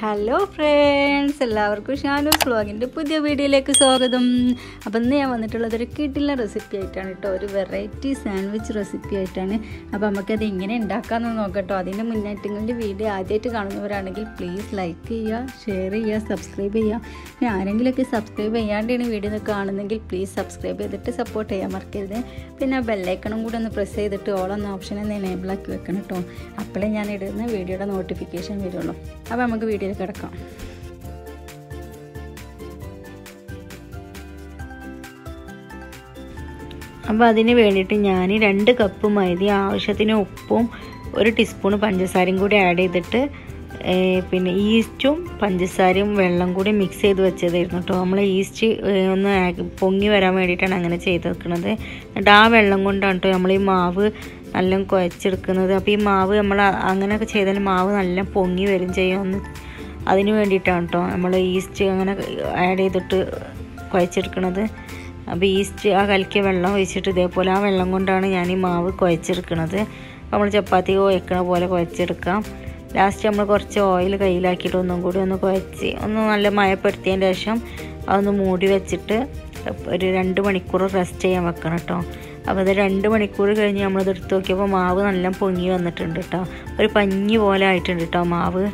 Hello friends എല്ലാവർക്കും ഷാനൂസ് വ്ളോഗിന്റെ പുതിയ വീഡിയോയിലേക്ക് സ്വാഗതം. അപ്പം ഇന്ന് ഞാൻ വന്നിട്ടുള്ളത് ഒരു കിട്ടില്ല റെസിപ്പി ആയിട്ടാണ് കേട്ടോ. ഒരു വെറൈറ്റി സാൻഡ്വിച്ച് റെസിപ്പി ആയിട്ടാണ്. അപ്പോൾ നമുക്കത് എങ്ങനെ ഉണ്ടാക്കാമെന്ന് നോക്കട്ടോ. അതിന്റെ കൊണ്ട് വീഡിയോ ആദ്യമായിട്ട് കാണുന്നവരാണെങ്കിൽ പ്ലീസ് ലൈക്ക് ചെയ്യുക ഷെയർ ചെയ്യുക സബ്സ്ക്രൈബ് ചെയ്യുക. ഇനി ആരെങ്കിലുമൊക്കെ സബ്സ്ക്രൈബ് ചെയ്യാണ്ടാണ് വീഡിയോ കാണുന്നെങ്കിൽ പ്ലീസ് സബ്സ്ക്രൈബ് ചെയ്തിട്ട് സപ്പോർട്ട് ചെയ്യാൻ മറക്കരുത്. പിന്നെ ബെല്ലൈക്കണും കൂടെ ഒന്ന് പ്രസ് ചെയ്തിട്ട് ഓൾ എന്ന ഓപ്ഷൻ ഒന്ന് എനേബിൾ ആക്കി വെക്കണം കേട്ടോ. അപ്പോഴേ ഞാൻ ഇടുന്ന വീഡിയോയുടെ നോട്ടിഫിക്കേഷൻ വരുള്ളൂ. അപ്പോൾ നമുക്ക് വീഡിയോയിൽ കിടക്കാം. അപ്പോൾ അതിന് വേണ്ടിയിട്ട് ഞാൻ രണ്ട് കപ്പ് മൈദ ആവശ്യത്തിന് ഉപ്പും ഒരു ടീസ്പൂൺ പഞ്ചസാരയും കൂടി ആഡ് ചെയ്തിട്ട് പിന്നെ ഈസ്റ്റും പഞ്ചസാരയും വെള്ളം കൂടി മിക്സ് ചെയ്ത് വെച്ചതായിരുന്നു കേട്ടോ നമ്മൾ ഈസ്റ്റ് ഒന്ന് പൊങ്ങി വരാൻ വേണ്ടിയിട്ടാണ് അങ്ങനെ ചെയ്ത് വെക്കുന്നത് എന്നിട്ട് ആ വെള്ളം കൊണ്ടാണ് കേട്ടോ നമ്മൾ ഈ മാവ് നല്ല കുഴച്ചെടുക്കുന്നത്. അപ്പോൾ ഈ മാവ് നമ്മൾ അങ്ങനെയൊക്കെ ചെയ്താൽ മാവ് നല്ല പൊങ്ങി വരും ചെയ്യും അതിന് വേണ്ടിയിട്ടാണ് കേട്ടോ നമ്മൾ ഈസ്റ്റ് അങ്ങനെ ആഡ് ചെയ്തിട്ട് കുഴച്ചെടുക്കണത്. അപ്പോൾ ഈസ്റ്റ് ആ കലക്കിയ വെള്ളം ഒഴിച്ചിട്ട് ഇതേപോലെ ആ വെള്ളം കൊണ്ടാണ് ഞാൻ ഈ മാവ് കുഴച്ചെടുക്കണത്. അപ്പോൾ നമ്മൾ ചപ്പാത്തി കുഴക്കണ പോലെ കുഴച്ചെടുക്കാം. ലാസ്റ്റ് നമ്മൾ കുറച്ച് ഓയിൽ കയ്യിലാക്കിയിട്ട് ഒന്നും കൂടി ഒന്ന് കുഴച്ച് ഒന്ന് നല്ല മയപ്പെടുത്തിയതിന് ശേഷം അതൊന്ന് മൂടി വെച്ചിട്ട് ഒരു രണ്ട് മണിക്കൂർ റെസ്റ്റ് ചെയ്യാൻ വെക്കണം കേട്ടോ അപ്പോൾ അത് രണ്ട് മണിക്കൂർ കഴിഞ്ഞ് നമ്മളത് എടുത്ത് നോക്കിയപ്പോൾ മാവ് നല്ല പൊങ്ങി വന്നിട്ടുണ്ട് കേട്ടോ ഒരു പഞ്ഞി പോലെ ആയിട്ടുണ്ട് കേട്ടോ മാവ്.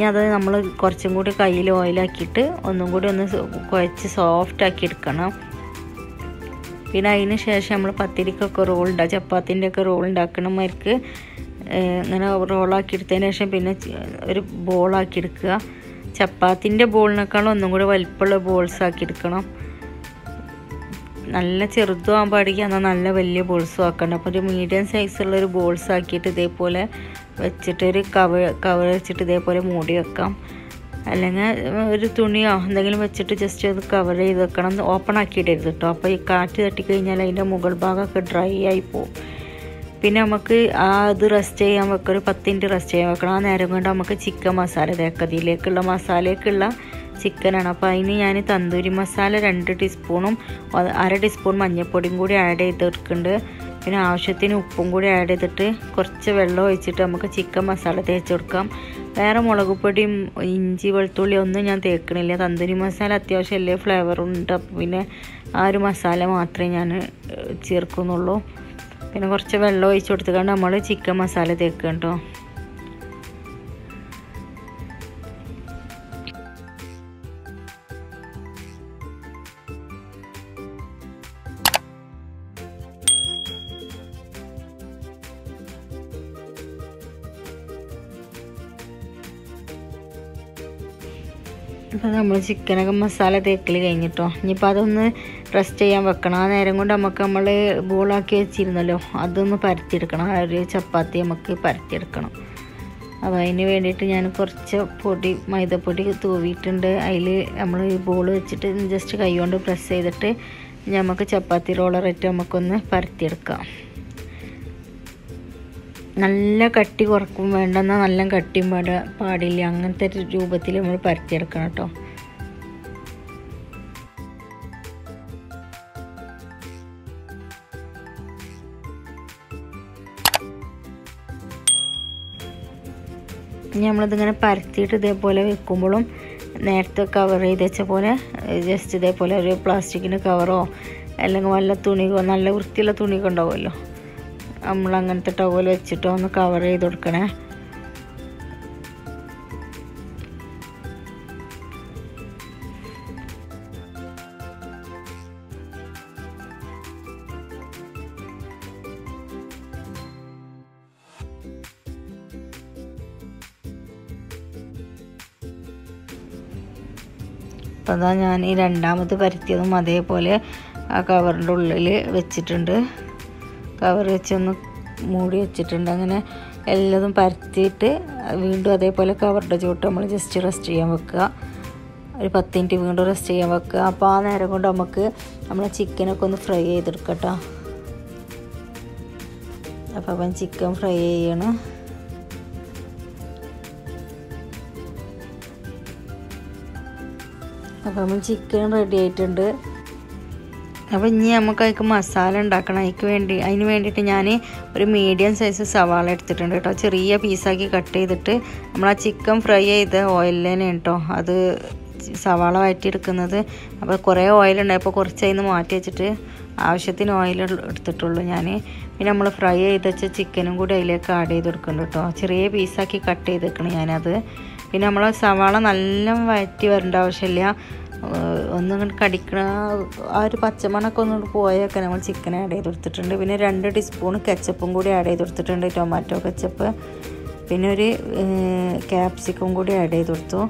ഇനി അത് നമ്മൾ കുറച്ചും കൂടി കയ്യിൽ ഓയിലാക്കിയിട്ട് ഒന്നും കൂടി ഒന്ന് കുഴച്ച് സോഫ്റ്റ് ആക്കി എടുക്കണം. പിന്നെ അതിന് ശേഷം നമ്മൾ പത്തിരിക്കൊക്കെ റോൾ ഉണ്ടാകും ചപ്പാത്തിന്റെ ഒക്കെ റോൾ ഉണ്ടാക്കണമാർക്ക് ഇങ്ങനെ റോളാക്കി എടുത്തതിന് ശേഷം പിന്നെ ഒരു ബോളാക്കി എടുക്കുക. ചപ്പാത്തിന്റെ ബോളിനേക്കാളും ഒന്നും കൂടി വലിപ്പമുള്ള ബോൾസ് ആക്കി എടുക്കണം. നല്ല ചെറുതും ആകാൻ പാടില്ല എന്നാൽ നല്ല വലിയ ബോൾസും ആക്കണം. അപ്പോൾ ഒരു മീഡിയം സൈസുള്ള ഒരു ബോൾസ് ആക്കിയിട്ട് ഇതേപോലെ വെച്ചിട്ട് ഒരു കവർ കവർ വെച്ചിട്ട് ഇതേപോലെ മൂടി വെക്കാം. അല്ലെങ്കിൽ ഒരു തുണിയോ എന്തെങ്കിലും വെച്ചിട്ട് ജസ്റ്റ് അത് കവർ ചെയ്ത് വെക്കണം ഓപ്പൺ ആക്കിയിടരുത് കേട്ടോ അപ്പോൾ ഈ കാറ്റ് തട്ടിക്കഴിഞ്ഞാൽ അതിന്റെ മുകൾ ഭാഗമൊക്കെ ഡ്രൈ ആയി പോകും പിന്നെ നമുക്ക് ആ ഇത് റെസ്റ്റ് ചെയ്യാൻ വെക്കുക ഒരു പത്ത് മിനിറ്റ് റെസ്റ്റ് ചെയ്യാൻ വെക്കണം. ആ നേരം കൊണ്ട് നമുക്ക് ചിക്കൻ മസാല തേക്കതിയിലേക്കുള്ള മസാലയൊക്കെയുള്ള ചിക്കനാണ് അപ്പോൾ അതിന് ഞാൻ തന്തൂരി മസാല രണ്ട് ടീസ്പൂണും അര ടീസ്പൂൺ മഞ്ഞൾപ്പൊടിയും കൂടി ആഡ് ചെയ്തെടുക്കുന്നുണ്ട് പിന്നെ ആവശ്യത്തിന് ഉപ്പും കൂടി ആഡ് ചെയ്തിട്ട് കുറച്ച് വെള്ളം ഒഴിച്ചിട്ട് നമുക്ക് ചിക്കൻ മസാല തേച്ച് കൊടുക്കാം. വേറെ മുളക് പൊടിയും ഇഞ്ചി വെളുത്തുള്ളി ഒന്നും ഞാൻ തേക്കണില്ല. തന്തൂരി മസാല അത്യാവശ്യം എല്ലാ ഫ്ലേവറും ഉണ്ട്. അപ്പോൾ പിന്നെ ആ ഒരു മസാല മാത്രമേ ഞാൻ ചേർക്കുന്നുള്ളൂ. പിന്നെ കുറച്ച് വെള്ളം ഒഴിച്ച് കൊടുത്തുകൊണ്ട് നമ്മൾ ചിക്കൻ മസാല തേക്കുക കേട്ടോ. ഇപ്പോൾ നമ്മൾ ചിക്കനൊക്കെ മസാല തേക്കൽ കഴിഞ്ഞിട്ടോ. ഇനിയിപ്പോൾ അതൊന്ന് റെസ്റ്റ് ചെയ്യാൻ വെക്കണം. ആ നേരം കൊണ്ട് നമുക്ക് നമ്മൾ ബോളാക്കി വെച്ചിരുന്നല്ലോ അതൊന്ന് പരത്തിയെടുക്കണം. ആ ഒരു ചപ്പാത്തി നമുക്ക് പരത്തിയെടുക്കണം. അപ്പോൾ അതിന് വേണ്ടിയിട്ട് ഞാൻ കുറച്ച് പൊടി മൈദപ്പൊടി തൂവിയിട്ടുണ്ട്. അതിൽ നമ്മൾ ഈ ബോൾ വെച്ചിട്ട് ജസ്റ്റ് കൈ കൊണ്ട് പ്രസ് ചെയ്തിട്ട് നമുക്ക് ചപ്പാത്തി റോളറായിട്ട് നമുക്കൊന്ന് പരത്തിയെടുക്കാം. നല്ല കട്ടി കുറക്കും വേണ്ടെന്നാൽ നല്ല കട്ടിയും പാട പാടില്ല. അങ്ങനത്തെ ഒരു രൂപത്തിൽ നമ്മൾ പരത്തിയെടുക്കണം കേട്ടോ. നമ്മളിതിങ്ങനെ പരത്തിയിട്ട് ഇതേപോലെ വെക്കുമ്പോഴും നേരത്തെ കവർ ചെയ്ത് വെച്ച പോലെ ജസ്റ്റ് ഇതേപോലെ ഒരു പ്ലാസ്റ്റിക്കിന്റെ കവറോ അല്ലെങ്കിൽ വല്ല തുണിയോ നല്ല വൃത്തിയുള്ള തുണിയൊക്കെ ഉണ്ടാവുമല്ലോ. നമ്മൾ അങ്ങനത്തെ ടവൽ വെച്ചിട്ടോ ഒന്ന് കവർ ചെയ്ത് കൊടുക്കണേ. അപ്പോൾ അതാ ഞാൻ ഈ രണ്ടാമത് പരത്തിയതും അതേപോലെ ആ കവറിന്റെ ഉള്ളിൽ വെച്ചിട്ടുണ്ട്. കവർ വെച്ചൊന്ന് മൂടി വെച്ചിട്ടുണ്ട്. അങ്ങനെ എല്ലതും പരത്തിയിട്ട് വീണ്ടും അതേപോലെ കവറിന്റെ ചുവട്ട് നമ്മൾ ജസ്റ്റ് റെസ്റ്റ് ചെയ്യാൻ വെക്കുക. ഒരു പത്ത് മിനിറ്റ് വീണ്ടും റെസ്റ്റ് ചെയ്യാൻ വെക്കുക. അപ്പോൾ ആ നേരം കൊണ്ട് നമുക്ക് നമ്മൾ ചിക്കനൊക്കെ ഒന്ന് ഫ്രൈ ചെയ്തെടുക്കട്ടോ. അപ്പോൾ അവൻ ചിക്കൻ ഫ്രൈ ചെയ്യണം. അപ്പോൾ നമ്മൾ ചിക്കൻ റെഡി ആയിട്ടുണ്ട്. അപ്പോൾ ഇനി നമുക്ക് അതിക്ക് മസാല ഉണ്ടാക്കണം. അതിക്ക് വേണ്ടി അതിന് വേണ്ടിയിട്ട് ഞാൻ ഒരു മീഡിയം സൈസ് സവാള എടുത്തിട്ടുണ്ട് കേട്ടോ. ചെറിയ പീസാക്കി കട്ട് ചെയ്തിട്ട് നമ്മൾ ആ ചിക്കൻ ഫ്രൈ ചെയ്ത ഓയിലിൽ തന്നെ കേട്ടോ അത് സവാള വഴറ്റിയെടുക്കുന്നത് അപ്പോൾ കുറേ ഓയിലുണ്ടായപ്പോൾ കുറച്ച് അതിന് മാറ്റി വെച്ചിട്ട് ആവശ്യത്തിന് ഓയിൽ എടുത്തിട്ടുള്ളൂ ഞാൻ പിന്നെ നമ്മൾ ഫ്രൈ ചെയ്ത് വെച്ച ചിക്കനും കൂടി അതിലേക്ക് ആഡ് ചെയ്ത് കൊടുക്കുന്നുണ്ട് കേട്ടോ ചെറിയ പീസാക്കി കട്ട് ചെയ്തേക്കണം ഞാനത്. പിന്നെ നമ്മൾ സവാള നല്ല വഴറ്റി വരേണ്ട ആവശ്യമില്ല. ഒന്നും കടിക്കണ ആ ഒരു പച്ചമണൊക്കെ ഒന്നും പോയൊക്കെ. നമ്മൾ ചിക്കൻ ആഡ് ചെയ്ത് കൊടുത്തിട്ടുണ്ട്. പിന്നെ രണ്ട് ടീസ്പൂൺ കെച്ചപ്പും കൂടി ആഡ് ചെയ്ത് കൊടുത്തിട്ടുണ്ട്. ടൊമാറ്റോ കെച്ചപ്പ് പിന്നെ ഒരു ക്യാപ്സിക്കം കൂടി ആഡ് ചെയ്ത് കൊടുത്തു.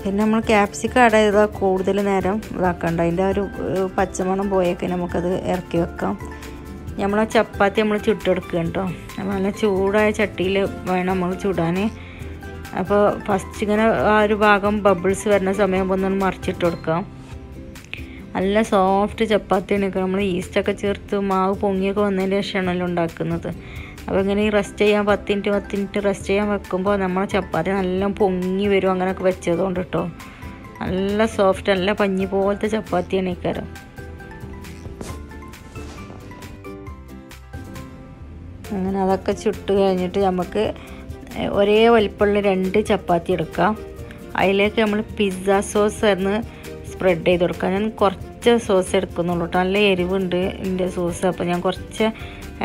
പിന്നെ നമ്മൾ ക്യാപ്സിക്കം ആഡ് ചെയ്താൽ കൂടുതൽ നേരം ഇതാക്കണ്ട. അതിന്റെ ആ ഒരു പച്ചമണം പോയൊക്കെ. നമുക്കത് ഇറക്കി വെക്കാം. നമ്മൾ ആ ചപ്പാത്തി നമ്മൾ ചുട്ടെടുക്കുക കേട്ടോ നല്ല ചൂടായ ചട്ടിയിൽ വേണം നമ്മൾ ചുടാൻ. അപ്പോൾ ഫസ്റ്റ് ഇങ്ങനെ ആ ഒരു ഭാഗം ബബിൾസ് വരുന്ന സമയം ഒന്ന് മറിച്ചിട്ട് കൊടുക്കാം. നല്ല സോഫ്റ്റ് ചപ്പാത്തിയാണ് നമ്മൾ ഈസ്റ്റൊക്കെ ചേർത്ത് മാവ് പൊങ്ങിയൊക്കെ വന്നതിന് ശേഷമാണല്ലോ ഉണ്ടാക്കുന്നത്. അപ്പോൾ ഇങ്ങനെ ഈ റെസ്റ്റ് ചെയ്യാൻ പത്ത് മിനിറ്റ് പത്ത് മിനിറ്റ് റെസ്റ്റ് ചെയ്യാൻ വെക്കുമ്പോൾ നമ്മളെ ചപ്പാത്തി നല്ല പൊങ്ങി വരും അങ്ങനെയൊക്കെ വെച്ചതുകൊണ്ട് കേട്ടോ നല്ല സോഫ്റ്റ് നല്ല പഞ്ഞി പോലത്തെ ചപ്പാത്തിയാണ് ഈ കരം അങ്ങനെ അതൊക്കെ ചുട്ട് കഴിഞ്ഞിട്ട് നമുക്ക് ഒരേ വലിപ്പമുള്ള രണ്ട് ചപ്പാത്തി എടുക്കാം. അതിലേക്ക് നമ്മൾ പിസ്സ സോസ് എന്ന് സ്പ്രെഡ് ചെയ്ത് കൊടുക്കാം ഞാൻ കുറച്ച് സോസ് എടുക്കുന്നുള്ളൂ കേട്ടോ. നല്ല എരിവുണ്ട് എന്റെ സോസ് അപ്പോൾ ഞാൻ കുറച്ച്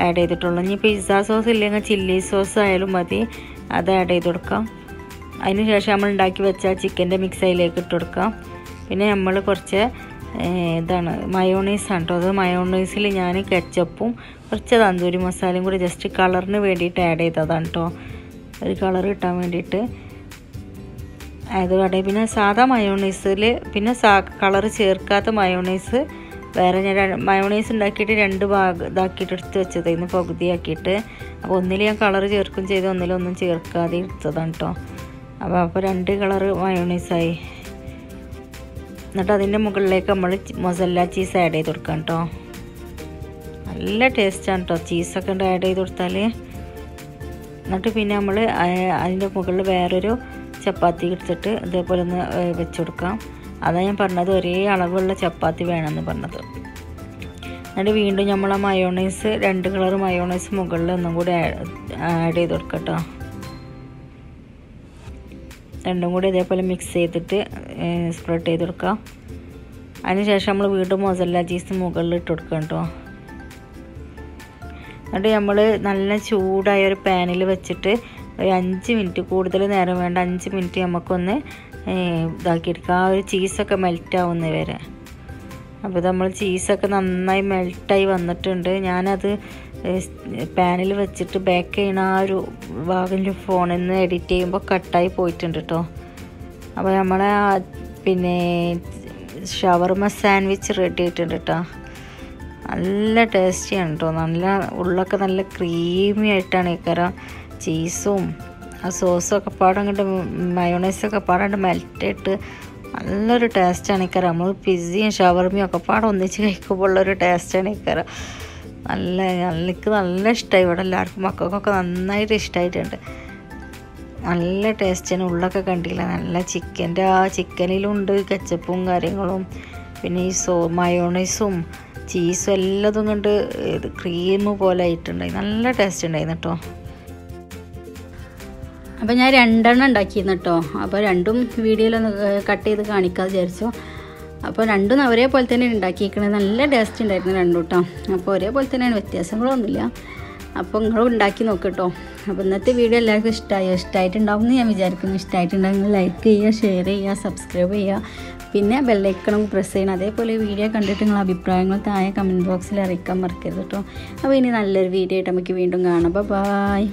ആഡ് ചെയ്തിട്ടുള്ളൂ. ഇനി പിസ്സ സോസ് ഇല്ലെങ്കിൽ ചില്ലി സോസ് ആയാലും മതി. അത് ആഡ് ചെയ്ത് കൊടുക്കാം. അതിന് ശേഷം നമ്മൾ ഉണ്ടാക്കി വെച്ച ചിക്കന്റെ മിക്സ് അതിലേക്ക് ഇട്ട് കൊടുക്കാം. പിന്നെ നമ്മൾ കുറച്ച് ഇതാണ് മയോണൈസ് ആണ് കേട്ടോ. അത് മയോണൈസിൽ ഞാൻ കെച്ചപ്പും കുറച്ച് തന്തൂരി മസാലയും കൂടി ജസ്റ്റ് കളറിന് വേണ്ടിയിട്ട് ആഡ് ചെയ്തതാണ് കേട്ടോ. ഒരു കളർ കിട്ടാൻ വേണ്ടിയിട്ട്. അതുകൊണ്ട് പിന്നെ സാധാ മയോണൈസിൽ പിന്നെ സാ കളർ ചേർക്കാത്ത മയോണൈസ്. വേറെ ഞാൻ മയോണൈസ് ഉണ്ടാക്കിയിട്ട് രണ്ട് ഭാഗം ഇതാക്കിയിട്ട് എടുത്ത് വെച്ചതായിരുന്നു പകുതിയാക്കിയിട്ട്. അപ്പോൾ ഒന്നിൽ ഞാൻ കളർ ചേർക്കും ചെയ്ത് ഒന്നിലൊന്നും ചേർക്കാതെ എടുത്തതാണ് കേട്ടോ അപ്പോൾ അപ്പോൾ രണ്ട് കളർ മയോണൈസായി. എന്നിട്ട് അതിന്റെ മുകളിലേക്ക് നമ്മൾ മൊസല്ല ചീസ് ആഡ് ചെയ്ത് കൊടുക്കാം കേട്ടോ നല്ല ടേസ്റ്റാണ് കേട്ടോ ചീസൊക്കെ ഉണ്ട് ആഡ് ചെയ്ത് കൊടുത്താൽ എന്നിട്ട് പിന്നെ നമ്മൾ അതിന്റെ മുകളിൽ വേറൊരു ചപ്പാത്തി എടുത്തിട്ട് ഇതേപോലെ ഒന്ന് വെച്ച് കൊടുക്കാം അതാണ് ഞാൻ പറഞ്ഞത് ഒരേ അളവുള്ള ചപ്പാത്തി വേണമെന്ന് പറഞ്ഞത്. എന്നിട്ട് വീണ്ടും നമ്മൾ ആ മയോണൈസ് രണ്ട് കളർ മയോണൈസ് മുകളിൽ ഒന്നും കൂടി ആഡ് ചെയ്ത് കൊടുക്കാം കേട്ടോ രണ്ടും കൂടി ഇതേപോലെ മിക്സ് ചെയ്തിട്ട് സ്പ്രെഡ് ചെയ്ത് കൊടുക്കാം. അതിനുശേഷം നമ്മൾ വീണ്ടും മൊസല്ല ചീസ് മുകളിൽ ഇട്ട് കൊടുക്കാം കേട്ടോ. എന്നിട്ട് നമ്മൾ നല്ല ചൂടായ ഒരു പാനിൽ വെച്ചിട്ട് ഒരു അഞ്ച് മിനിറ്റ് കൂടുതൽ നേരം വേണ്ട അഞ്ച് മിനിറ്റ് നമുക്കൊന്ന് ഇതാക്കിയെടുക്കുക ആ ഒരു ചീസൊക്കെ മെൽറ്റാവുന്ന വരെ. അപ്പോൾ നമ്മൾ ചീസൊക്കെ നന്നായി മെൽറ്റായി വന്നിട്ടുണ്ട്. ഞാനത് പാനിൽ വെച്ചിട്ട് ബേക്ക് ചെയ്യണ ആ ഒരു ഭാഗം ഫോണിൽ നിന്ന് എഡിറ്റ് ചെയ്യുമ്പോൾ കട്ടായി പോയിട്ടുണ്ട് കേട്ടോ അപ്പോൾ നമ്മളെ പിന്നെ ഷവർമ സാൻഡ്വിച്ച് റെഡി ആയിട്ടുണ്ട് കേട്ടോ നല്ല ടേസ്റ്റിയാണ് കേട്ടോ നല്ല ഉള്ളൊക്കെ നല്ല ക്രീമി ആയിട്ടാണ് ഈ കറ. ചീസും ആ സോസും ഒക്കെ പാടം കണ്ട് മയോണൈസൊക്കെ പാടാണ്ട് മെൽറ്റായിട്ട് നല്ലൊരു ടേസ്റ്റാണ് ഈ കറ. നമ്മൾ പിസ്സയും ഷവർമിയും ഒക്കെ പാടം ഒന്നിച്ച് കഴിക്കുമ്പോൾ ഉള്ളൊരു ടേസ്റ്റാണ് ഈ കറ. നല്ല എനിക്ക് നല്ല ഇഷ്ടമായി ഇവിടെ എല്ലാവർക്കും മക്കൾക്കൊക്കെ നന്നായിട്ട് ഇഷ്ടമായിട്ടുണ്ട് നല്ല ടേസ്റ്റാണ് ഉള്ളൊക്കെ കണ്ടില്ല? നല്ല ചിക്കന്റെ ആ ചിക്കനിലുണ്ട് കച്ചപ്പും കാര്യങ്ങളും. പിന്നെ ഈ സോ മയോണൈസും ചീസും എല്ലാതും കൊണ്ട് ഇത് ക്രീം പോലെ ആയിട്ടുണ്ടായി. നല്ല ടേസ്റ്റ് ഉണ്ടായിരുന്നു കേട്ടോ അപ്പോൾ ഞാൻ രണ്ടെണ്ണം ഉണ്ടാക്കിയിരുന്നു കേട്ടോ അപ്പോൾ രണ്ടും വീഡിയോയിലൊന്ന് കട്ട് ചെയ്ത് കാണിക്കാൻ വിചാരിച്ചു. അപ്പോൾ രണ്ടും ഒരേപോലെ തന്നെ ഉണ്ടാക്കിയിരിക്കണത്. നല്ല ടേസ്റ്റ് ഉണ്ടായിരുന്നു രണ്ടും കേട്ടോ അപ്പോൾ ഒരേപോലെ തന്നെയാണ് വ്യത്യാസങ്ങളൊന്നുമില്ല. അപ്പോൾ നിങ്ങൾ ഉണ്ടാക്കി നോക്ക് കേട്ടോ അപ്പോൾ ഇന്നത്തെ വീഡിയോ എല്ലാവർക്കും ഇഷ്ടമായോ ഇഷ്ടമായിട്ടുണ്ടാവും എന്ന് ഞാൻ വിചാരിക്കുന്നു. ഇഷ്ടമായിട്ടുണ്ടെങ്കിൽ ലൈക്ക് ചെയ്യുക ഷെയർ ചെയ്യുക സബ്സ്ക്രൈബ് ചെയ്യുക. പിന്നെ ബെല്ലൈക്കണം പ്രസ് ചെയ്യണം. അതേപോലെ വീഡിയോ കണ്ടിട്ട് നിങ്ങൾ അഭിപ്രായങ്ങൾ താഴെ കമന്റ് ബോക്സിൽ അറിയിക്കാൻ മറക്കരുത് കേട്ടോ അപ്പോൾ ഇനി നല്ലൊരു വീഡിയോ ആയിട്ട് നമുക്ക് വീണ്ടും കാണാം. ബൈ